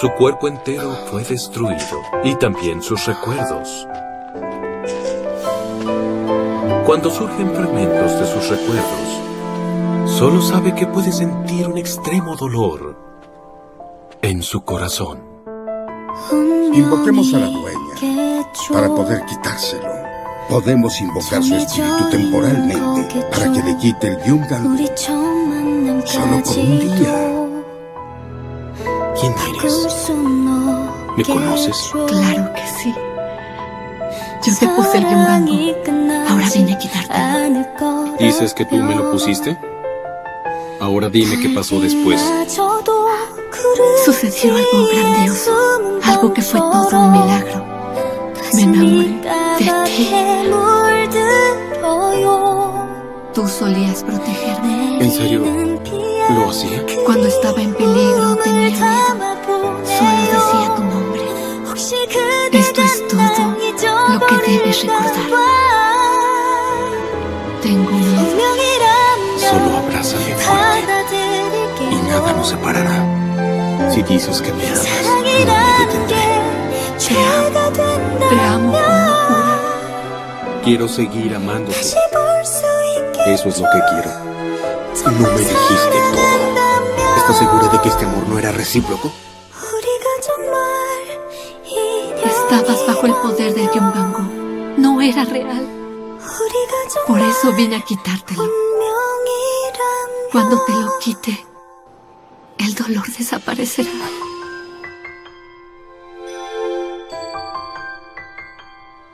Su cuerpo entero fue destruido y también sus recuerdos. Cuando surgen fragmentos de sus recuerdos, solo sabe que puede sentir un extremo dolor en su corazón. Invoquemos a la dueña para poder quitárselo. Podemos invocar su espíritu temporalmente para que le quite el Yungan solo por un día. ¿Quién eres? ¿Me conoces? Claro que sí. Yo te puse el Yungango. Ahora vine a quitártelo. ¿Dices que tú me lo pusiste? Ahora dime qué pasó después. Sucedió algo grandioso. Algo que fue todo un milagro. Me enamoré de ti. Tú solías protegerme. ¿En serio? ¿Lo hacía? Cuando estaba en peligro tenía miedo. Solo decía tu nombre. Esto es todo lo que debes recordar. Tengo miedo. Solo abrázame fuerte y nada nos separará. Si dices que me amas, no me detendré. Te amo. Te amo con locura. Quiero seguir amándote. Eso es lo que quiero. No me dijiste todo. ¿Estás segura de que este amor no era recíproco? Estabas bajo el poder del Yumbango. No era real. Por eso vine a quitártelo. Cuando te lo quite, el dolor desaparecerá.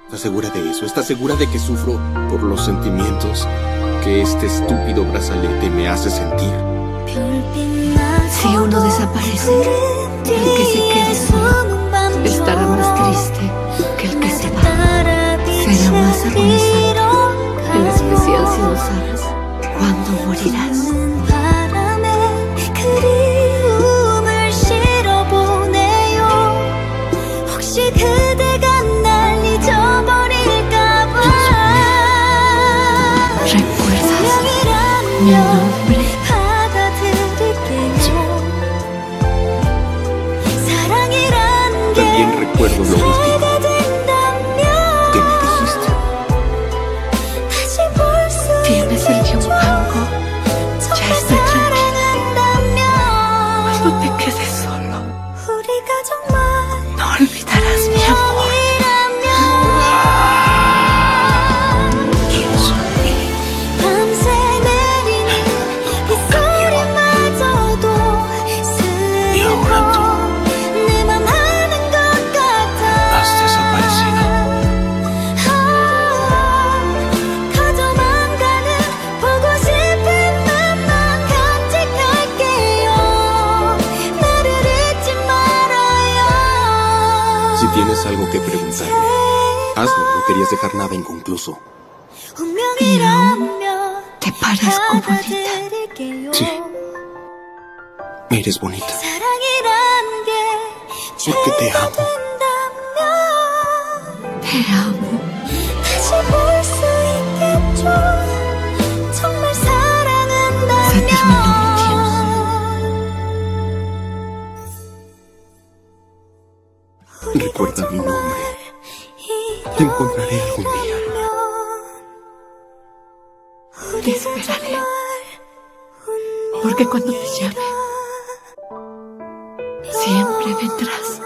¿Estás segura de eso? ¿Estás segura de que sufro por los sentimientos que este estúpido brazalete me hace sentir? Si uno desaparece, el que se quede solo estará más triste que el que se va. Será más agonizante, en especial si no sabes cuándo morirás. Mi tienes algo que preguntarme, hazlo. No querías dejar nada inconcluso. Y aún te parezco bonita. Sí. Eres bonita. Porque te amo. Te amo. Recuerda mi nombre. Te encontraré algún día. Te esperaré. Porque cuando te llame, siempre vendrás.